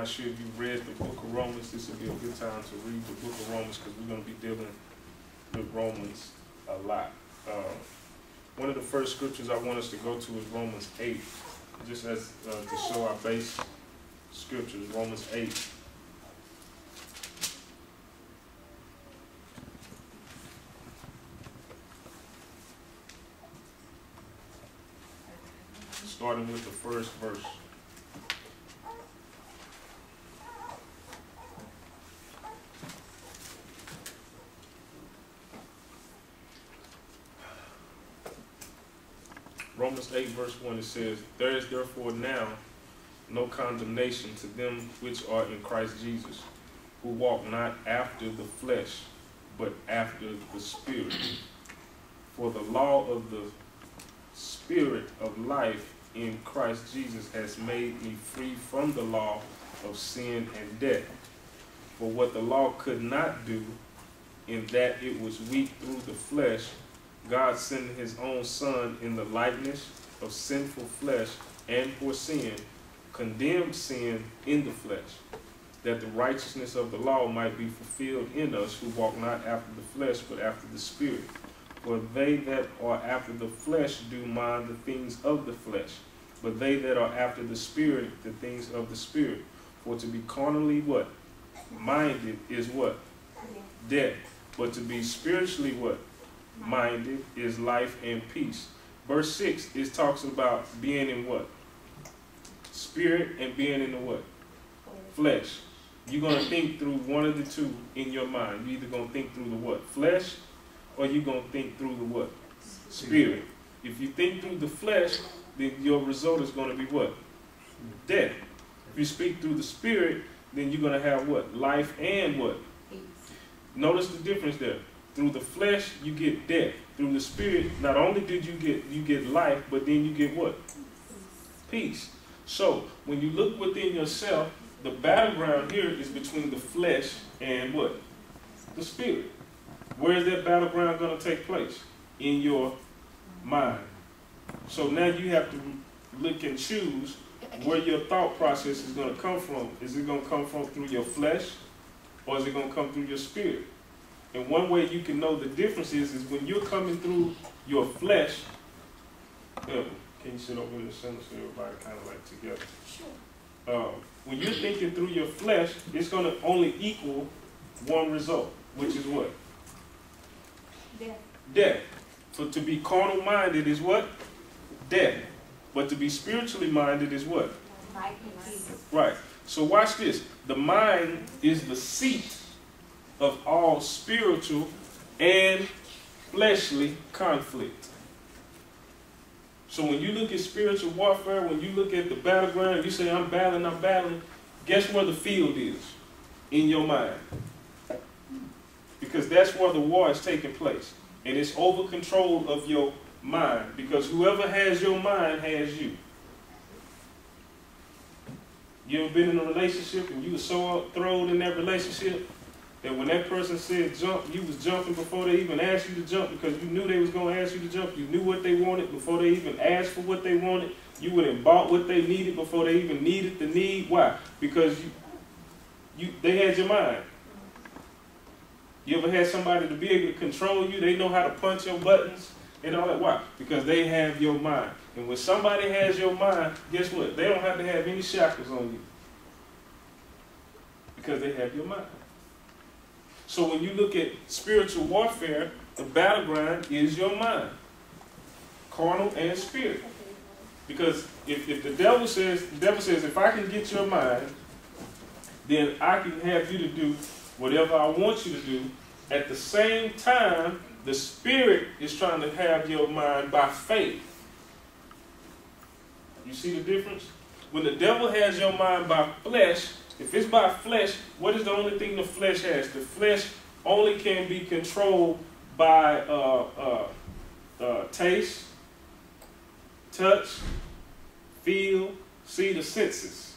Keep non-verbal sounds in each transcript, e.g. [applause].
not sure if you read the book of Romans. This would be a good time to read the book of Romans because we're going to be dealing with Romans a lot. Uh, one of the first scriptures I want us to go to is Romans 8, just as uh, to show our base scriptures, Romans 8. Starting with the first verse. Romans 8, verse 1, it says, There is therefore now no condemnation to them which are in Christ Jesus, who walk not after the flesh, but after the Spirit. For the law of the Spirit of life in Christ Jesus has made me free from the law of sin and death. For what the law could not do, in that it was weak through the flesh, God sending his own Son in the likeness of sinful flesh and for sin, condemned sin in the flesh, that the righteousness of the law might be fulfilled in us who walk not after the flesh, but after the Spirit. For they that are after the flesh do mind the things of the flesh, but they that are after the Spirit, the things of the Spirit. For to be carnally what? Minded is what? Death. But to be spiritually what? Minded is life and peace. Verse 6 is talks about being in what? Spirit and being in the what? Flesh. You're going to think through one of the two in your mind. You're either going to think through the what? Flesh or you're going to think through the what? Spirit. If you think through the flesh, then your result is going to be what? Death. If you speak through the spirit, then you're going to have what? Life and what? Notice the difference there. Through the flesh, you get death. Through the spirit, not only did you get you get life, but then you get what? Peace. So when you look within yourself, the battleground here is between the flesh and what? The spirit. Where is that battleground going to take place? In your mind. So now you have to look and choose where your thought process is going to come from. Is it going to come from through your flesh or is it going to come through your spirit? And one way you can know the difference is, is when you're coming through your flesh. can you sit over in the center so everybody kind of like together? Sure. Uh, when you're thinking through your flesh, it's going to only equal one result, which is what? Death. Death. So to be carnal minded is what? Death. But to be spiritually minded is what? Right. So watch this. The mind is the seat of all spiritual and fleshly conflict. So when you look at spiritual warfare, when you look at the battleground, you say, I'm battling, I'm battling, guess where the field is? In your mind. Because that's where the war is taking place. And it's over control of your mind. Because whoever has your mind has you. You ever been in a relationship and you were so thrown in that relationship that when that person said jump, you was jumping before they even asked you to jump because you knew they was going to ask you to jump. You knew what they wanted before they even asked for what they wanted. You would have bought what they needed before they even needed the need. Why? Because you, you, they had your mind. You ever had somebody to be able to control you? They know how to punch your buttons and all that. Why? Because they have your mind. And when somebody has your mind, guess what? They don't have to have any shackles on you. Because they have your mind. So when you look at spiritual warfare, the battleground is your mind, carnal and spirit. Because if, if the devil says, the devil says, if I can get your mind, then I can have you to do whatever I want you to do. At the same time, the spirit is trying to have your mind by faith. You see the difference? When the devil has your mind by flesh, if it's by flesh, what is the only thing the flesh has? The flesh only can be controlled by uh, uh, uh, taste, touch, feel, see the senses.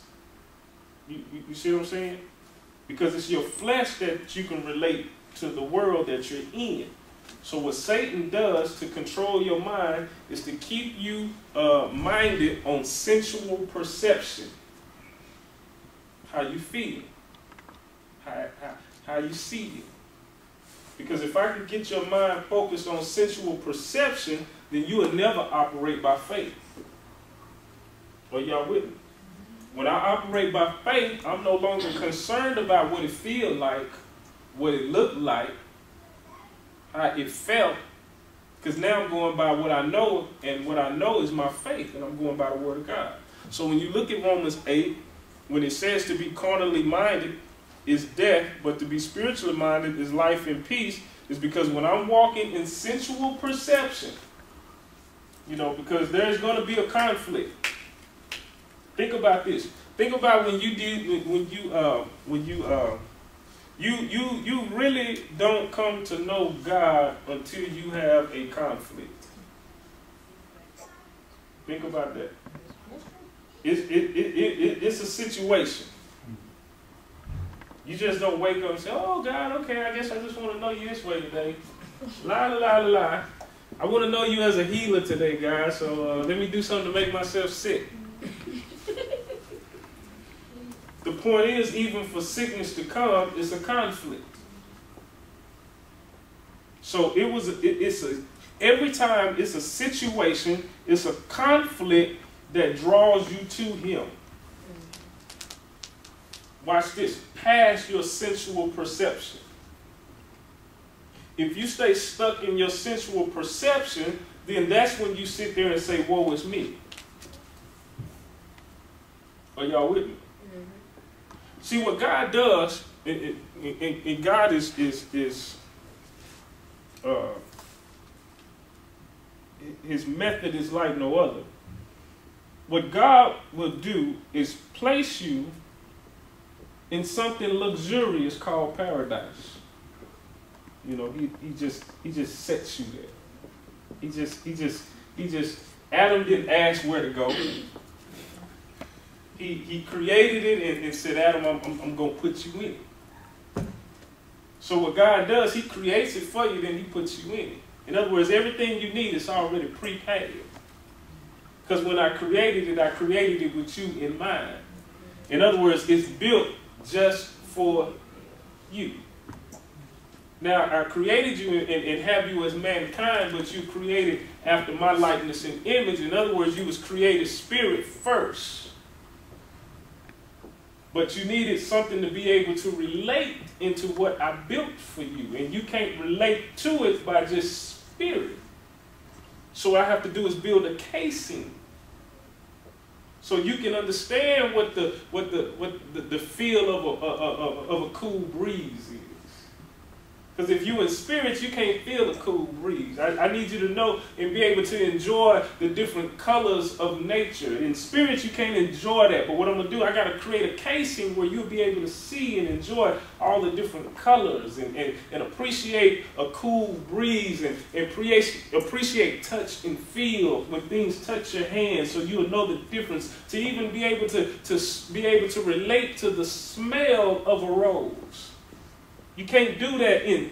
You, you, you, see what I'm saying? Because it's your flesh that you can relate to the world that you're in. So what Satan does to control your mind is to keep you uh, minded on sensual perception. How you feel. How, how, how you see it. Because if I could get your mind focused on sensual perception, then you would never operate by faith. Are y'all with me? When I operate by faith, I'm no longer concerned about what it feel like, what it looked like, how it felt, because now I'm going by what I know, and what I know is my faith, and I'm going by the Word of God. So when you look at Romans 8, when it says to be carnally minded is death, but to be spiritually minded is life and peace, is because when I'm walking in sensual perception, you know, because there's going to be a conflict. Think about this. Think about when you did when you uh, when you uh, you you you really don't come to know God until you have a conflict. Think about that. It's, it, it, it, it, it's a situation. You just don't wake up and say, oh, God, okay, I guess I just want to know you this way today. La, la, la, la, la. I want to know you as a healer today, God, so uh, let me do something to make myself sick. the point is, even for sickness to come, it's a conflict. So it was, a, it, it's a, every time it's a situation, it's a conflict that draws you to Him. Watch this. Past your sensual perception. If you stay stuck in your sensual perception, then that's when you sit there and say, Woe is me. Are y'all with me? Mm-hmm. See what God does, and, and, and God is is is uh, his method is like no other. What God will do is place you in something luxurious called paradise. You know, he, he just he just sets you there. He just he just he just Adam didn't ask where to go. He he created it and, and said, Adam, I'm, I'm, I'm gonna put you in it. So what God does, He creates it for you, then He puts you in it. In other words, everything you need is already prepaid. Because when I created it, I created it with you in mind. In other words, it's built just for you. Now, I created you and, and, have you as mankind, but you created after my likeness and image. In other words, you was created spirit first. But you needed something to be able to relate into what I built for you. And you can't relate to it by just spirit. So what I have to do is build a casing so you can understand what the what the what the, the feel of a, a, a, of a cool breeze is. Because if you in spirit, you can't feel the cool breeze. I, I, need you to know and be able to enjoy the different colors of nature. In spirit, you can't enjoy that. But what I'm going to do, I got to create a casing where you'll be able to see and enjoy all the different colors and, and, and appreciate a cool breeze and, and appreciate, touch and feel when things touch your hands so you'll know the difference. To even be able to, to be able to relate to the smell of a rose. You can't do that in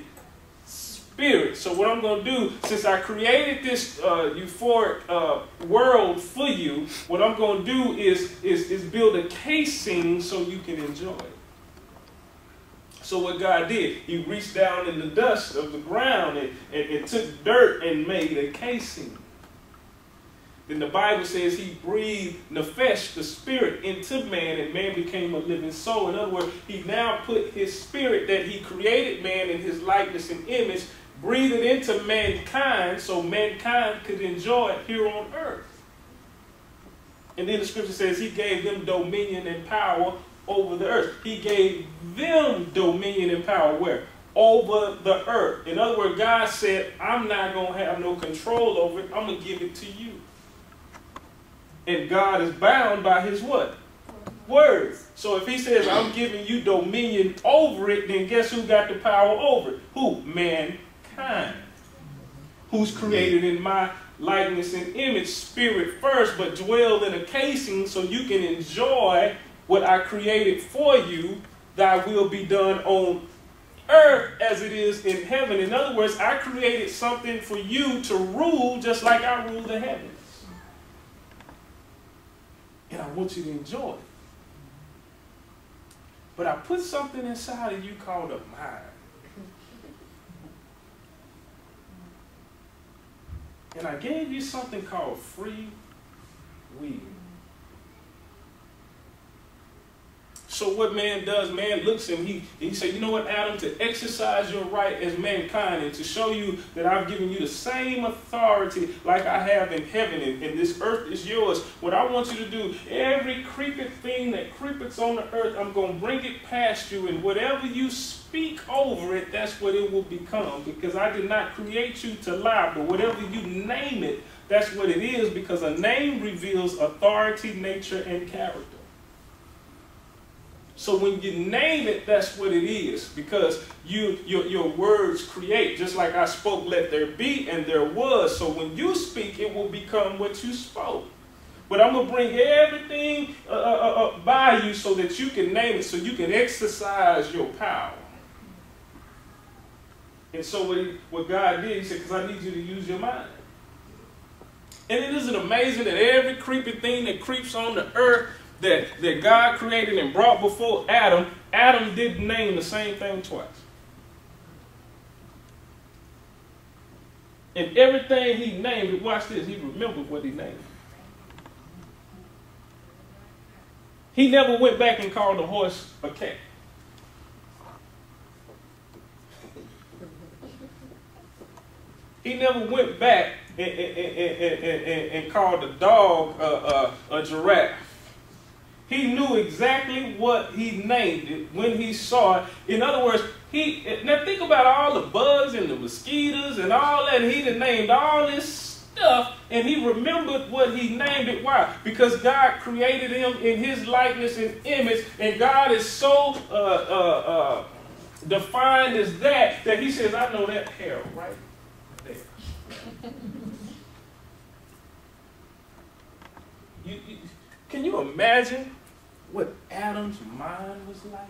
spirit. So what I'm going to do, since I created this uh, euphoric uh, world for you, what I'm going to do is, is, is build a casing so you can enjoy it. So what God did, he reached down in the dust of the ground and, and, and took dirt and made a casing. Then the Bible says he breathed nefesh, the spirit, into man, and man became a living soul. In other words, he now put his spirit that he created man in his likeness and image, breathed into mankind so mankind could enjoy it here on earth. And then the scripture says he gave them dominion and power over the earth. He gave them dominion and power where? Over the earth. In other words, God said, I'm not going to have no control over it. I'm going to give it to you. And God is bound by his what? Words. So if he says, I'm giving you dominion over it, then guess who got the power over it? Who? Mankind. Who's created in my likeness and image, spirit first, but dwell in a casing so you can enjoy what I created for you. Thy will be done on earth as it is in heaven. In other words, I created something for you to rule just like I rule the heavens. And I want you to enjoy it. But I put something inside of you called a mind. And I gave you something called free will. So what man does, man looks and he he said, you know what, Adam, to exercise your right as mankind and to show you that I've given you the same authority like I have in heaven and, and this earth is yours. What I want you to do, every creeping thing that creepeth on the earth, I'm going to bring it past you and whatever you speak over it, that's what it will become because I did not create you to lie, but whatever you name it, that's what it is because a name reveals authority, nature, and character. So when you name it, that's what it is. Because you your, your words create. Just like I spoke, let there be, and there was. So when you speak, it will become what you spoke. But I'm going to bring everything uh, uh, uh, by you so that you can name it, so you can exercise your power. And so what, he, what God did, he said, because I need you to use your mind. And it isn't amazing that every creepy thing that creeps on the earth that, that God created and brought before Adam, Adam didn't name the same thing twice. And everything he named, watch this, he remembered what he named. He never went back and called the horse a cat. He never went back and, and, and, and called the dog uh, uh, a giraffe. He knew exactly what he named it when he saw it. In other words, he now think about all the bugs and the mosquitoes and all that. He had named all this stuff and he remembered what he named it. Why? Because God created him in his likeness and image, and God is so uh, uh, uh, defined as that that he says, I know that hair right there. [laughs] you, you, can you imagine what Adam's mind was like?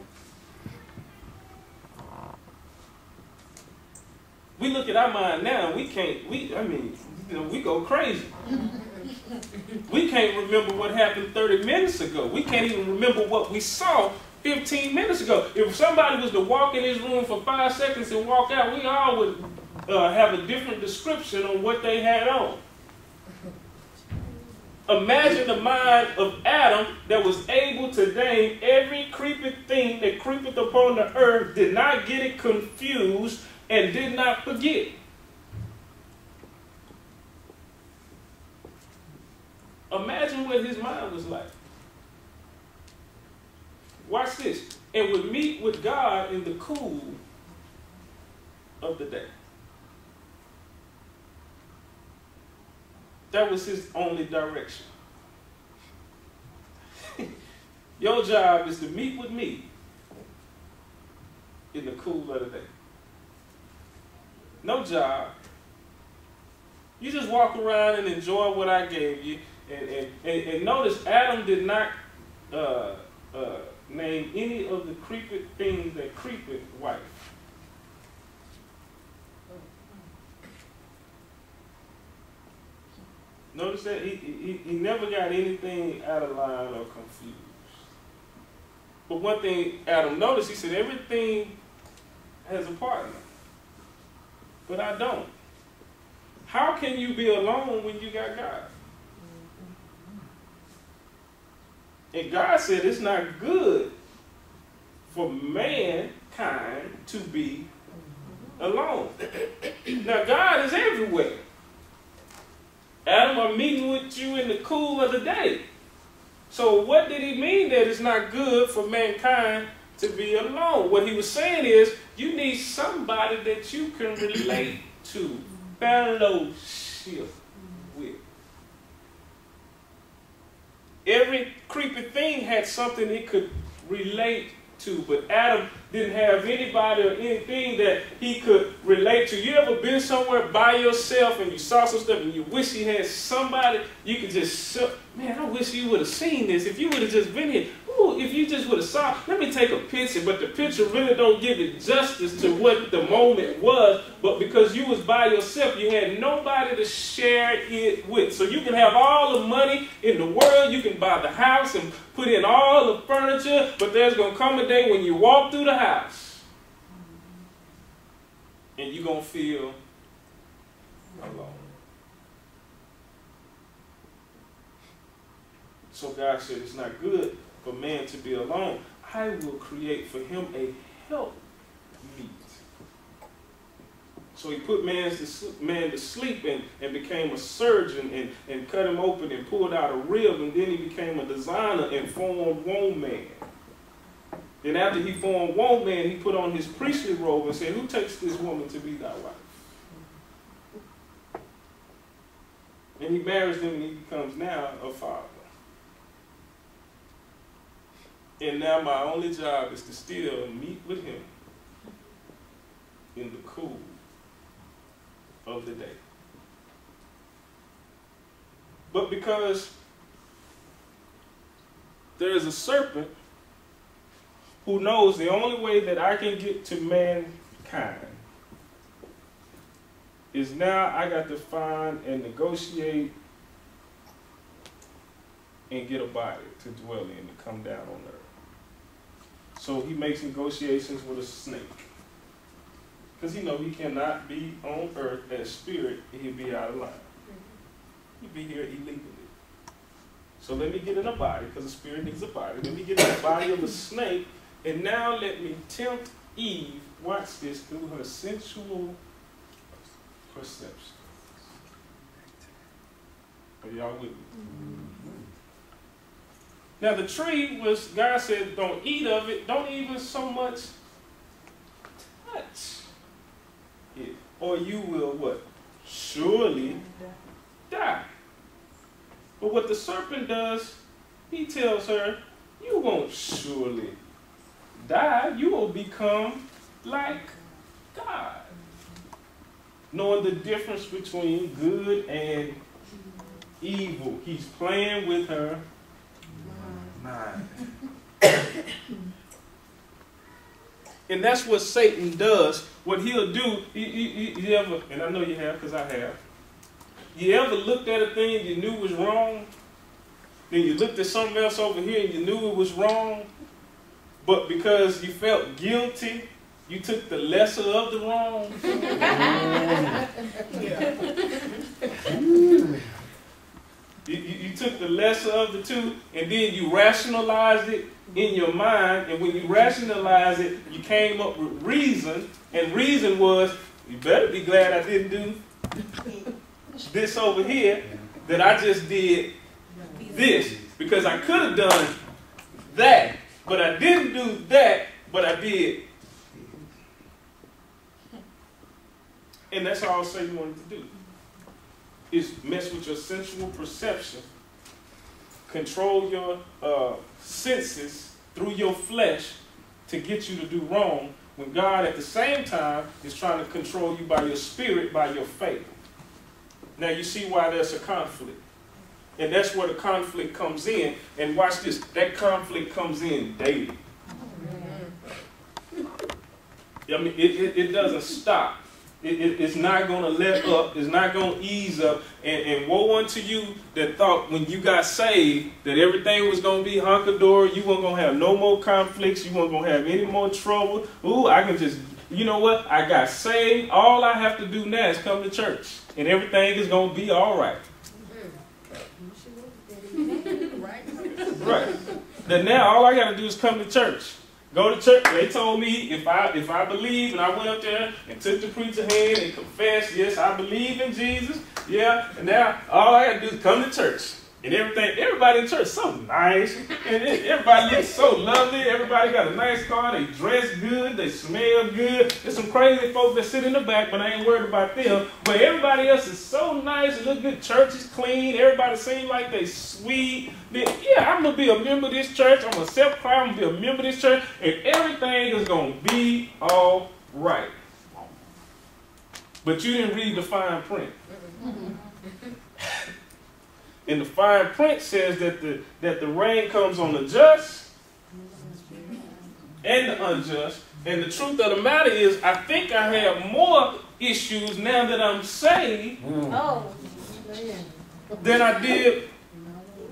We look at our mind now, we can't, we, I mean, you know, we go crazy. we can't remember what happened 30 minutes ago. We can't even remember what we saw 15 minutes ago. If somebody was to walk in this room for five seconds and walk out, we all would uh, have a different description on what they had on. Imagine the mind of Adam that was able to name every creeping thing that creepeth upon the earth, did not get it confused, and did not forget. Imagine what his mind was like. Watch this. And would meet with God in the cool of the day. That was his only direction. [laughs] Your job is to meet with me in the cool of the day. No job. You just walk around and enjoy what I gave you. And, and, and, and notice Adam did not uh, uh, name any of the creepy things that creepeth wife. Notice that he, he, he never got anything out of line or confused. But one thing Adam noticed, he said, everything has a partner. But I don't. How can you be alone when you got God? And God said it's not good for mankind to be alone. now, God is everywhere. Adam, I'm meeting with you in the cool of the day. So what did he mean that it's not good for mankind to be alone? What he was saying is you need somebody that you can relate to, fellowship with. Every creepy thing had something it could relate to, but Adam didn't have anybody or anything that he could relate to. You ever been somewhere by yourself and you saw some stuff and you wish you had somebody you could just, man, I wish you would have seen this. If you would have just been here, ooh, if you just would have saw, let me take a picture, but the picture really don't give it justice to what the moment was. But because you was by yourself, you had nobody to share it with. So you can have all the money in the world, you can buy the house and put in all the furniture, but there's gonna come a day when you walk through the and you're gonna feel alone. So God said it's not good for man to be alone. I will create for him a help meet. So he put man to, sleep, man to sleep and, and became a surgeon and, and cut him open and pulled out a rib and then he became a designer and formed one man. Then after he formed one man, he put on his priestly robe and said, who takes this woman to be thy wife? And he marries them and he becomes now a father. And now my only job is to still meet with him in the cool of the day. But because there is a serpent who knows the only way that I can get to mankind is now I got to find and negotiate and get a body to dwell in to come down on earth. So he makes negotiations with a snake. Because he know he cannot be on earth as spirit, he'd be out of line. He'd be here illegally. So let me get in a body, because the spirit needs a body. Let me get in the body of a snake, and now let me tempt Eve, watch this, through her sensual perception. Are y'all with me? Mm-hmm. Now the tree was, God said, don't eat of it. Don't even so much touch it. Or you will what? Surely die. But what the serpent does, he tells her, you won't surely die. You will become like God. Knowing the difference between good and evil. He's playing with her mind. and that's what Satan does. What he'll do, you, ever, and I know you have because I have, you ever looked at a thing you knew was wrong, then you looked at something else over here and you knew it was wrong, but because you felt guilty, you took the lesser of the wrong. Mm. [laughs] You, you, you, took the lesser of the two and then you rationalized it in your mind. And when you rationalized it, you came up with reason. And reason was, you better be glad I didn't do this over here, that I just did this. Because I could have done that, but I didn't do that, but I did. And that's all Satan wanted to do is mess with your sensual perception, control your uh, senses through your flesh to get you to do wrong, when God at the same time is trying to control you by your spirit, by your faith. Now you see why there's a conflict. And that's where the conflict comes in. And watch this, that conflict comes in daily. I mean, it, it, it doesn't stop. It, it, it's not going to let up. It's not going to ease up. And, and woe unto you that thought when you got saved that everything was going to be hunky-dory. You weren't going to have no more conflicts. You weren't going to have any more trouble. Ooh, I can just, you know what? I got saved. All I have to do now is come to church. And everything is going to be all right. Right. Then now all I got to do is come to church. Go to church. They told me if I if I believe, and I went up there and took the preacher hand and confessed, yes, I believe in Jesus. Yeah, and now all I got to do is come to church. And everything, everybody in church so nice, and everybody looks so lovely. Everybody got a nice car. They dress good. They smell good. There's some crazy folks that sit in the back, but I ain't worried about them. But everybody else is so nice. It look good. Church is clean. Everybody seems like they sweet. Then, yeah, I'm gonna be a member of this church. I'm gonna self cry. I'm gonna be a member of this church, and everything is gonna be all right. But you didn't read the fine print. Mm-hmm. [laughs] And the fine print says that the, that the rain comes on the just and the unjust. And the truth of the matter is, I think I have more issues now that I'm saved mm. Oh, than I did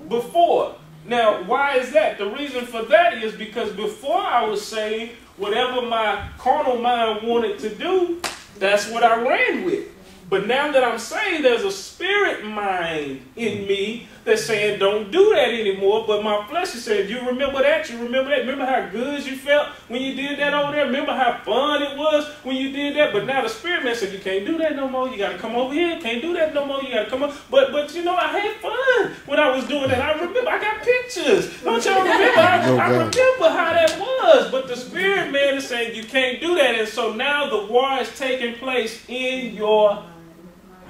before. Now, why is that? The reason for that is because before I was saved, whatever my carnal mind wanted to do, that's what I ran with. But now that I'm saved, there's a spirit mind in me that's saying, don't do that anymore. But my flesh is saying, you remember that? You remember that? Remember how good you felt when you did that over there? Remember how fun it was when you did that? But now the spirit man said, you can't do that no more. You got to come over here. Can't do that no more. You got to come up. But, but you know, I had fun when I was doing that. I remember, I got pictures. Don't y'all remember? I, I remember how that was. But the spirit man is saying, you can't do that. And so now the war is taking place in your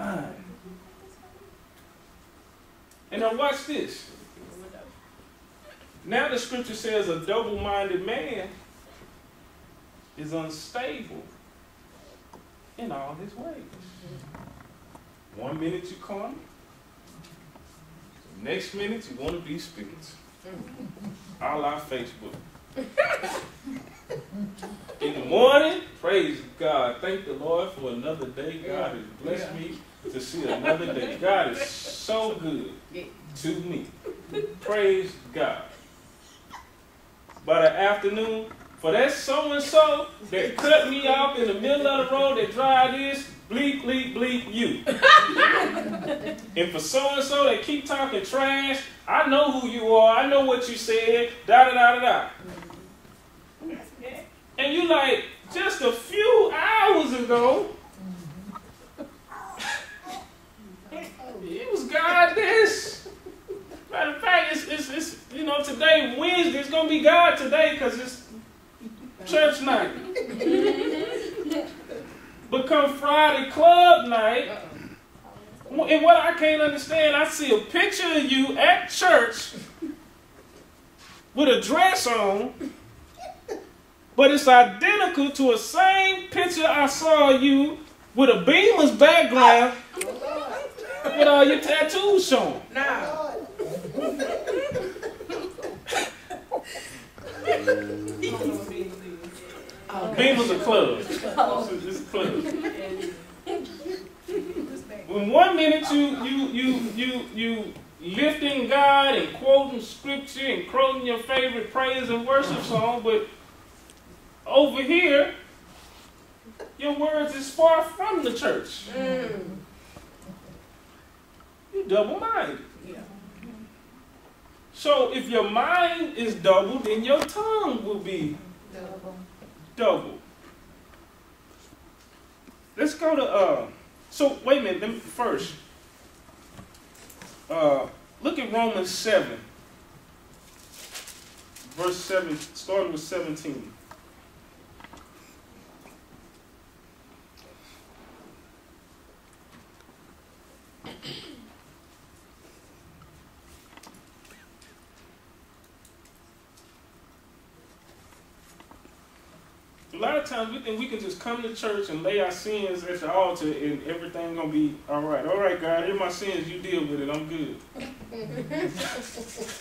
mind. And now watch this. Now the scripture says a double-minded man is unstable in all his ways. One minute you carnal, next minute you want to be spirits. A la Facebook. In the morning, praise God. Thank the Lord for another day. God has blessed me to see another day. God is so good to me. Praise God. By the afternoon, for that so and so that cut me off in the middle of the road that drive this, bleep, bleep, bleep, you. and for so and so that keep talking trash, I know who you are, I know what you said, da da da da da. And you like, just a few hours ago, it was God this. Matter of fact, it's, it's, it's you know, today, Wednesday, it's going to be God today because it's church night. but come Friday, club night, and what I can't understand, I see a picture of you at church with a dress on, but it's identical to a same picture I saw you with a Beamer's background with all your tattoos showing. Now, [laughs] Beamer's a club. It's a club. When one minute you you you you you lifting God and quoting scripture and quoting your favorite praise and worship song, but over here your words is far from the church. Mm. You double-minded. yeah. So if your mind is double, then your tongue will be double. Let's go to uh so wait a minute, let me first. Uh look at Romans 7. Verse 7, starting with 17. Lot of times we think we can just come to church and lay our sins at the altar and everything gonna be all right. All right, God, here my sins. You deal with it. I'm good. [laughs]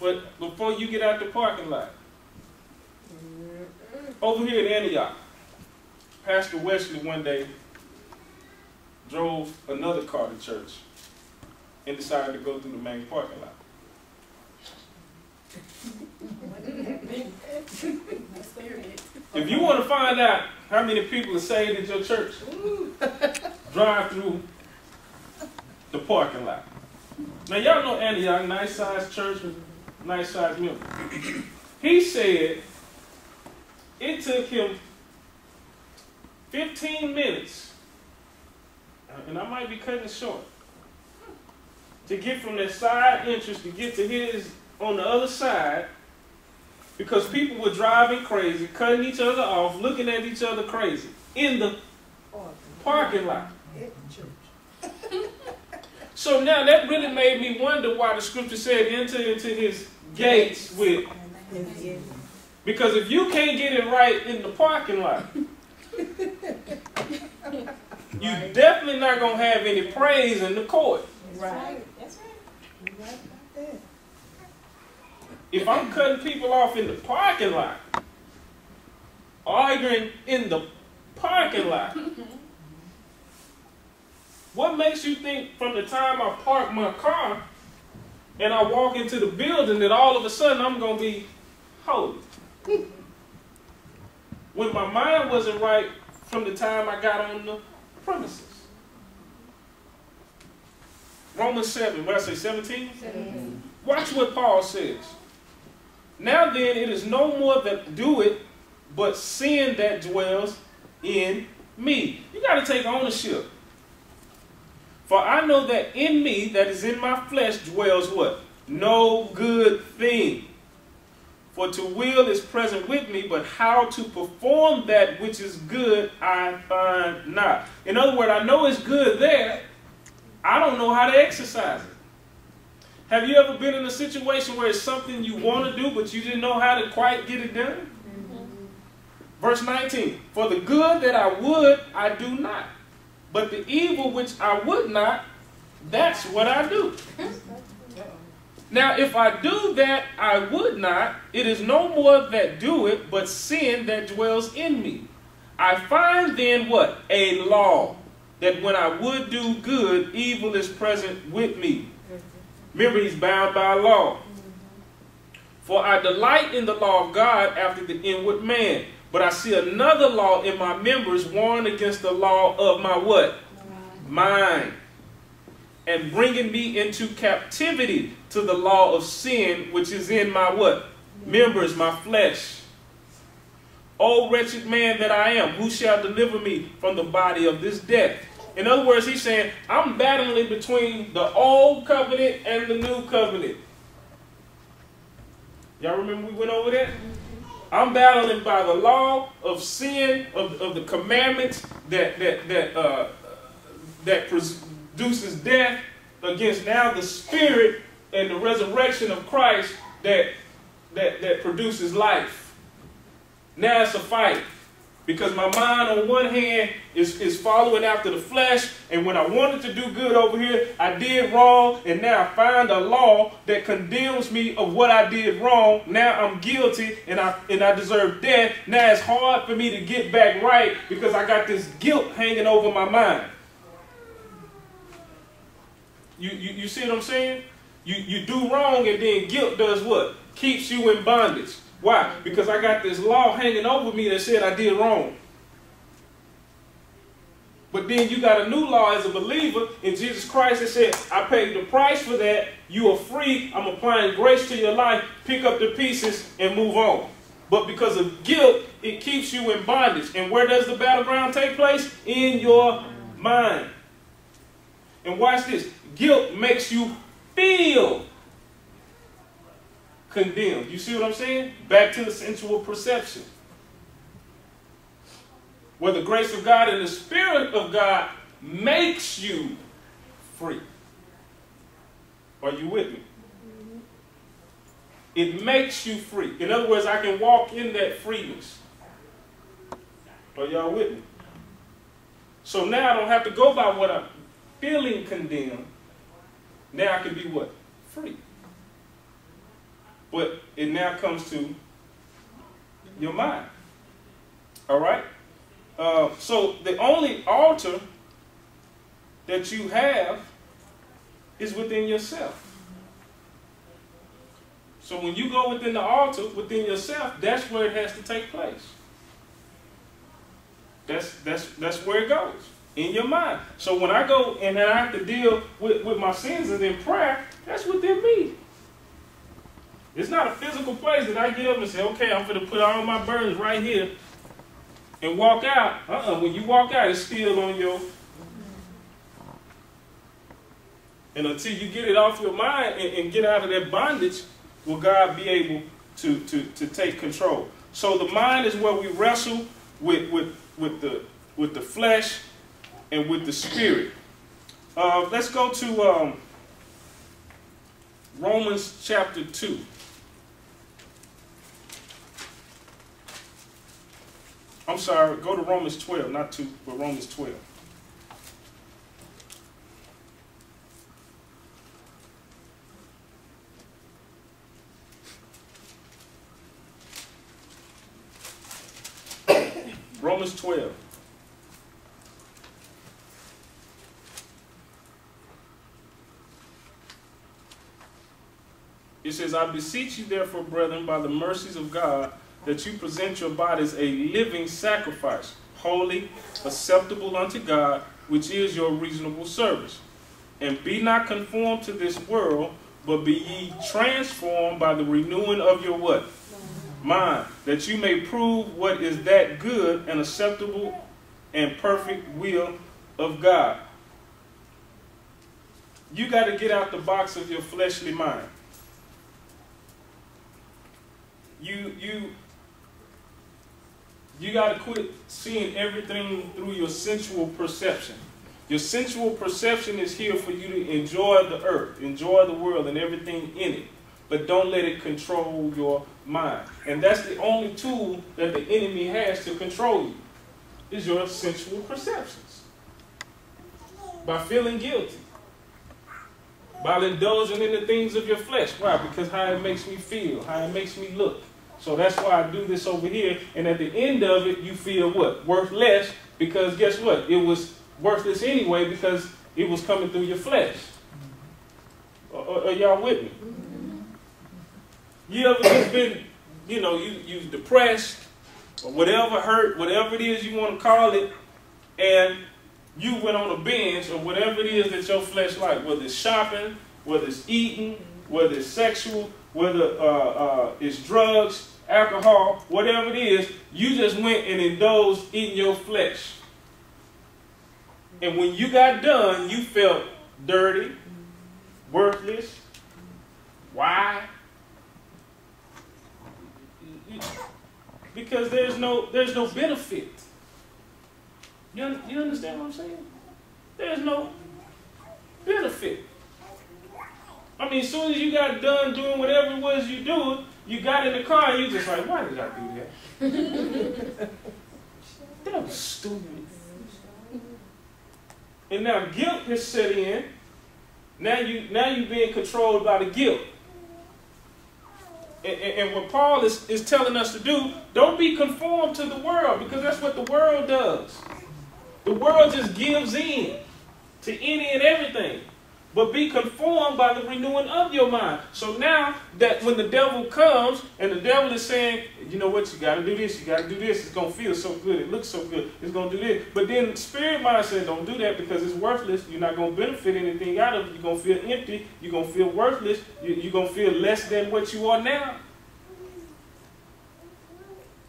but before you get out the parking lot, over here at Antioch, Pastor Wesley one day drove another car to church and decided to go through the main parking lot. [laughs] [laughs] If you want to find out how many people are saved at your church, [laughs] drive through the parking lot. Now y'all know Antioch, nice sized church with nice sized members. [clears throat] He said it took him 15 minutes, uh, and I might be cutting it short, to get from that side entrance to get to his on the other side because people were driving crazy, cutting each other off, looking at each other crazy in the parking lot. So now that really made me wonder why the scripture said enter into his gates with because if you can't get it right in the parking lot, [laughs] you're definitely not gonna have any praise in the court. Right. That's right. If I'm cutting people off in the parking lot, arguing in the parking lot, what makes you think from the time I park my car and I walk into the building that all of a sudden I'm going to be holy? when my mind wasn't right from the time I got on the premises. Romans 7, what I say, 17? 17? Watch what Paul says. Now then, it is no more that do it, but sin that dwells in me. You got to take ownership. For I know that in me, that is in my flesh, dwells what? No good thing. For to will is present with me, but how to perform that which is good I find not. In other words, I know it's good there. I don't know how to exercise it. Have you ever been in a situation where it's something you want to do, but you didn't know how to quite get it done? Mm-hmm. Verse 19, For the good that I would, I do not. But the evil which I would not, that's what I do. Now, if I do that I would not, it is no more that do it, but sin that dwells in me. I find then what? A law, that when I would do good, evil is present with me. Remember, he's bound by law. For I delight in the law of God after the inward man. But I see another law in my members warring against the law of my what? Mind. And bringing me into captivity to the law of sin which is in my what? Members, my flesh. O wretched man that I am, who shall deliver me from the body of this death? In other words, he's saying, I'm battling between the old covenant and the new covenant. Y'all remember we went over that? I'm battling by the law of sin, of, of the commandments that that that uh, that produces death against now the spirit and the resurrection of Christ that that that produces life. Now it's a fight. Because my mind, on one hand, is, is following after the flesh, and when I wanted to do good over here, I did wrong, and now I find a law that condemns me of what I did wrong. Now I'm guilty, and I and I deserve death. Now it's hard for me to get back right because I got this guilt hanging over my mind. You, you, you see what I'm saying? You, you do wrong, and then guilt does what? Keeps you in bondage. Why? Because I got this law hanging over me that said I did wrong. But then you got a new law as a believer in Jesus Christ that said, I paid the price for that. You are free. I'm applying grace to your life. Pick up the pieces and move on. But because of guilt, it keeps you in bondage. And where does the battleground take place? In your mind. And watch this. Guilt makes you feel condemned. You see what I'm saying? Back to the sensual perception. Where the grace of God and the Spirit of God makes you free. Are you with me? It makes you free. In other words, I can walk in that freeness. Are y'all with me? So now I don't have to go by what I'm feeling condemned. Now I can be what? Free. But it now comes to your mind. All right? Uh, so the only altar that you have is within yourself. So when you go within the altar, within yourself, that's where it has to take place. That's that's that's where it goes. In your mind. So when I go and I have to deal with, with my sins and then prayer, that's within me. It's not a physical place that I get up and say, okay, I'm going to put all my burdens right here and walk out. Uh-uh. When you walk out, it's still on your... And until you get it off your mind and, and get out of that bondage, will God be able to, to, to take control. So the mind is where we wrestle with, with, with, the, with the flesh and with the spirit. Uh, let's go to um, Romans chapter 2. I'm sorry, go to Romans 12, not 2, but Romans 12. [coughs] Romans 12. It says, I beseech you, therefore, brethren, by the mercies of God, that you present your bodies a living sacrifice, holy, acceptable unto God, which is your reasonable service. And be not conformed to this world, but be ye transformed by the renewing of your what? Mind, that you may prove what is that good and acceptable and perfect will of God. You got to get out the box of your fleshly mind. You you you got to quit seeing everything through your sensual perception. Your sensual perception is here for you to enjoy the earth, enjoy the world and everything in it. But don't let it control your mind. And that's the only tool that the enemy has to control you, is your sensual perceptions. By feeling guilty. By indulging in the things of your flesh. Why? Because how it makes me feel, how it makes me look. So that's why I do this over here. And at the end of it, you feel what? Worth less because guess what? It was worthless anyway because it was coming through your flesh. Are, are y'all with me? You ever just been, you know, you you depressed or whatever hurt, whatever it is you want to call it, and you went on a binge or whatever it is that your flesh like, whether it's shopping, whether it's eating, whether it's sexual, whether uh, uh, it's drugs, alcohol, whatever it is, you just went and indulged in your flesh. And when you got done, you felt dirty, worthless. Why? Because there's no there's no benefit. You, you understand what I'm saying? There's no benefit. I mean, as soon as you got done doing whatever it was you doing, you got in the car and you just like, why did I do that? [laughs] that was stupid. And now guilt has set in. Now you now you're being controlled by the guilt. And, and, and, what Paul is, is telling us to do, don't be conformed to the world because that's what the world does. The world just gives in to any and everything but be conformed by the renewing of your mind. So now that when the devil comes and the devil is saying, you know what, you got to do this, you got to do this, it's going to feel so good, it looks so good, it's going to do this. But then spirit mind says, don't do that because it's worthless. You're not going to benefit anything out of it. You're going to feel empty. You're going to feel worthless. You're going to feel less than what you are now.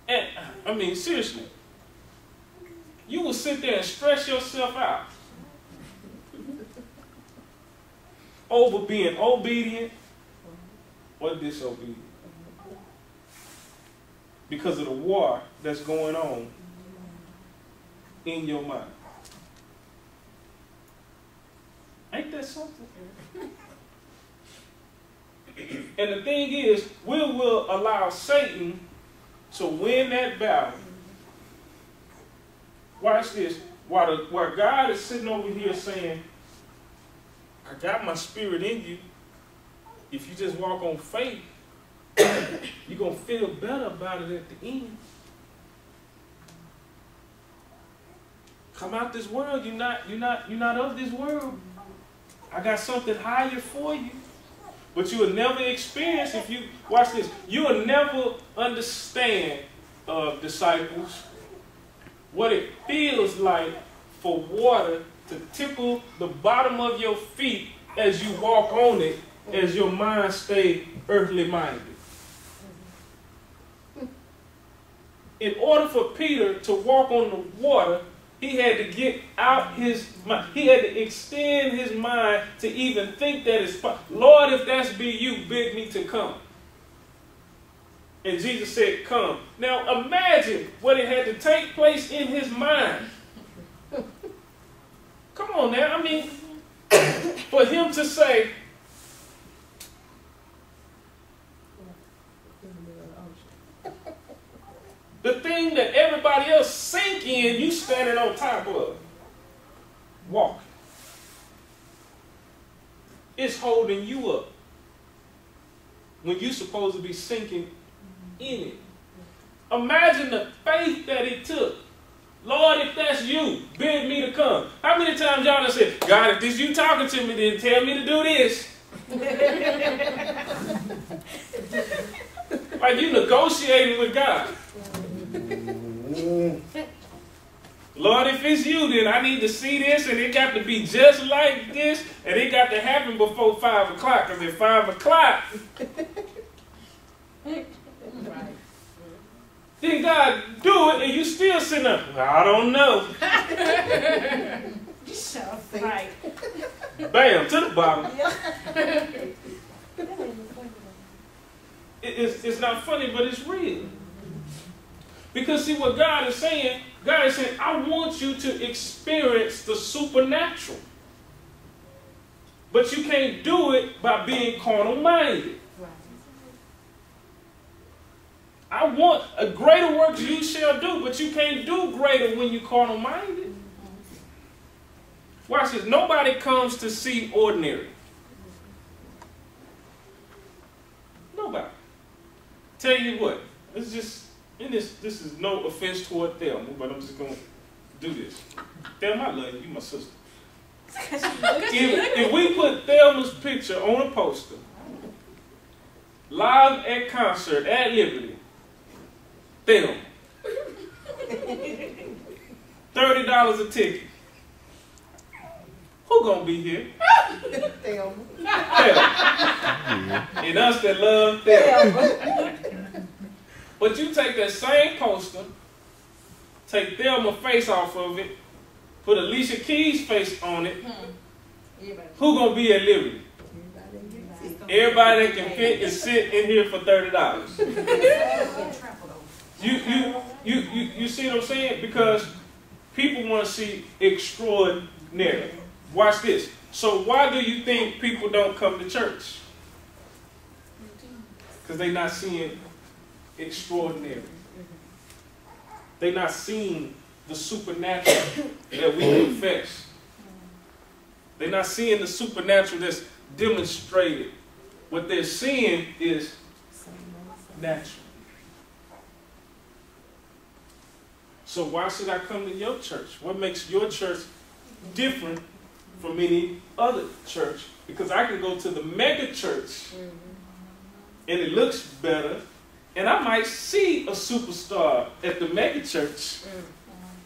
And, I mean, seriously, you will sit there and stress yourself out over being obedient or disobedient. Because of the war that's going on in your mind. Ain't that something? and the thing is, we will allow Satan to win that battle. Watch this. While, the, while God is sitting over here saying, I got my spirit in you. If you just walk on faith, you're going to feel better about it at the end. Come out this world. You're not, you're not, you're not of this world. I got something higher for you. But you will never experience if you watch this. You will never understand, uh, disciples, what it feels like for water to tickle the bottom of your feet as you walk on it, as your mind stay earthly minded. In order for Peter to walk on the water, he had to get out his mind. He had to extend his mind to even think that it's. Lord, if that's be you, bid me to come. And Jesus said, come. Now imagine what it had to take place in his mind Come on now. I mean, [coughs] for him to say, the thing that everybody else sink in, you standing on top of, Walk. It's holding you up when you're supposed to be sinking in it. Imagine the faith that it took Lord, if that's you, bid me to come. How many times y'all have said, God, if this you talking to me, then tell me to do this? [laughs] like you negotiating with God. Lord, if it's you, then I need to see this, and it got to be just like this, and it got to happen before 5 o'clock, because at 5 o'clock, [laughs] then God do it, and you still sitting up. I don't know. right. Bam, to the bottom. It- it's, it's not funny, but it's real. Because see what God is saying, God is saying, I want you to experience the supernatural. But you can't do it by being carnal minded. I want a greater work you shall do, but you can't do greater when you're carnal minded. Watch this. Nobody comes to see ordinary. Nobody. Tell you what, it's just, and this, this is no offense toward Thelma, but I'm just going to do this. Thelma, I love you. You my sister. [laughs] If, if we put Thelma's picture on a poster, live at concert at Liberty, Thelma. Thirty dollars a ticket. Who gonna be here? Thelma. And us that love Thelma. But you take that same poster, take Thelma's face off of it, put Alicia Keys' face on it. Who gonna be at Liberty? Everybody that can fit and sit in here for thirty dollars. [laughs] You, you, you, you, you see what I'm saying? Because people want to see extraordinary. Watch this. So why do you think people don't come to church? Because they're not seeing extraordinary. They're not seeing the supernatural that we confess. They're not seeing the supernatural that's demonstrated. What they're seeing is natural. So why should I come to your church? What makes your church different from any other church? Because I can go to the mega church and it looks better, and I might see a superstar at the mega church. Mm.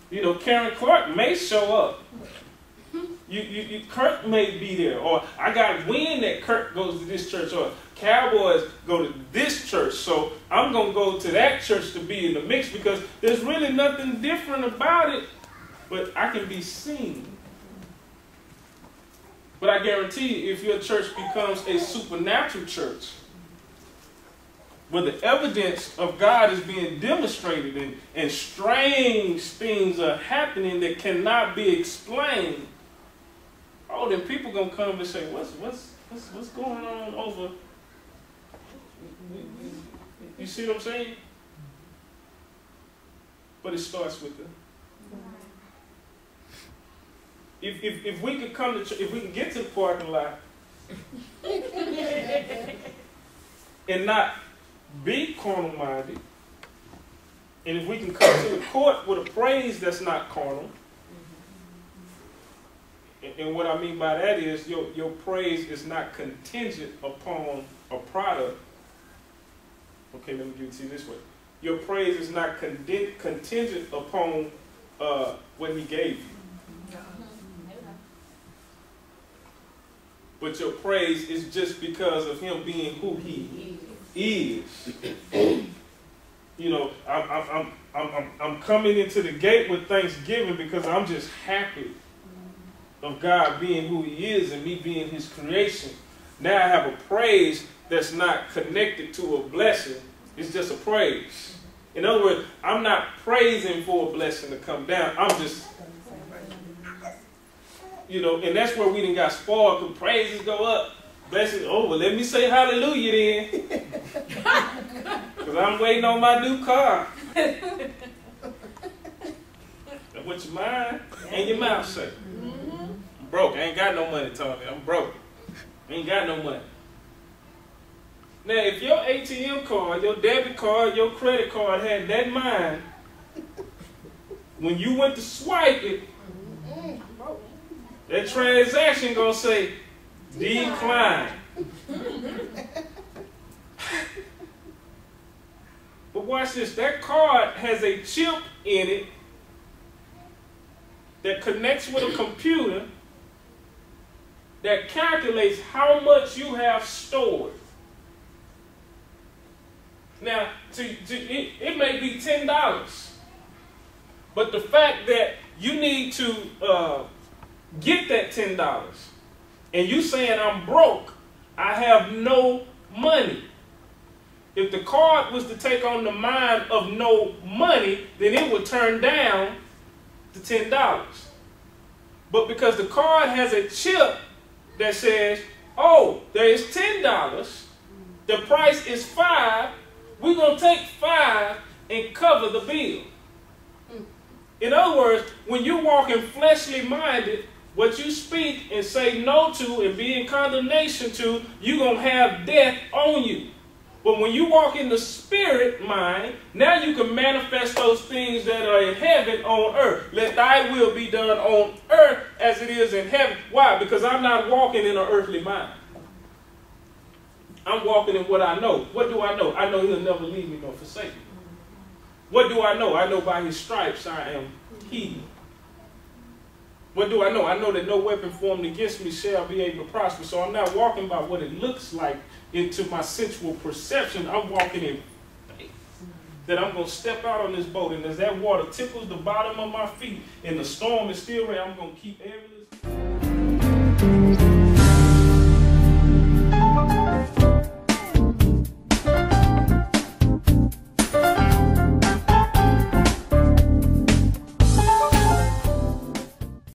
You know, Karen Clark may show up. Mm-hmm. You, you, you, Kurt may be there, or I got wind that Kurt goes to this church, or Cowboys go to this church, so I'm gonna go to that church to be in the mix because there's really nothing different about it, but I can be seen. But I guarantee you, if your church becomes a supernatural church, where the evidence of God is being demonstrated and, and strange things are happening that cannot be explained, oh, then people gonna come and say, what's what's what's, what's going on over? You see what I'm saying? But it starts with the. If, if, if we could come to if we can get to the parking lot and not be carnal minded, and if we can come to the court with a praise that's not carnal, and, what I mean by that is your, your praise is not contingent upon a product. Okay, let me give it to you this way. Your praise is not contingent upon uh, what he gave you. But your praise is just because of him being who he is. [coughs] you know, I'm, I'm, I'm, I'm, I'm coming into the gate with thanksgiving because I'm just happy of God being who He is and me being His creation. Now I have a praise that's not connected to a blessing. It's just a praise. In other words, I'm not praising for a blessing to come down. I'm just, you know, and that's where we didn't got spoiled because praises go up. Blessings, oh, well, let me say hallelujah then. [laughs] Because I'm waiting on my new car. [laughs] That's what your mind and your mouth say. Broke. I ain't got no money, Tony. I'm broke. I ain't got no money. Now, if your ATM card, your debit card, your credit card had that mind, when you went to swipe it, that transaction gonna say decline. but watch this. That card has a chip in it that connects with a computer that calculates how much you have stored. Now, to, to, it, it may be ten dollars, but the fact that you need to uh, get that ten dollars, and you saying I'm broke, I have no money. If the card was to take on the mind of no money, then it would turn down to ten dollars. But because the card has a chip that says, "Oh, there is ten dollars," the price is five we're going to take five and cover the bill. In other words, when you're walking fleshly minded, what you speak and say no to and be in condemnation to, you're going to have death on you. But when you walk in the spirit mind, now you can manifest those things that are in heaven on earth. Let thy will be done on earth as it is in heaven. Why? Because I'm not walking in an earthly mind. I'm walking in what I know. What do I know? I know he'll never leave me nor forsake me. What do I know? I know by his stripes I am healed. What do I know? I know that no weapon formed against me shall be able to prosper. So I'm not walking by what it looks like into my sensual perception. I'm walking in faith. That I'm going to step out on this boat, and as that water tickles the bottom of my feet, and the storm is still ready, I'm going to keep.